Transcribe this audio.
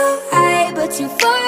too high, but you fall.